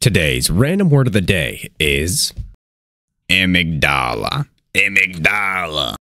Today's random word of the day is Amygdala. Amygdala.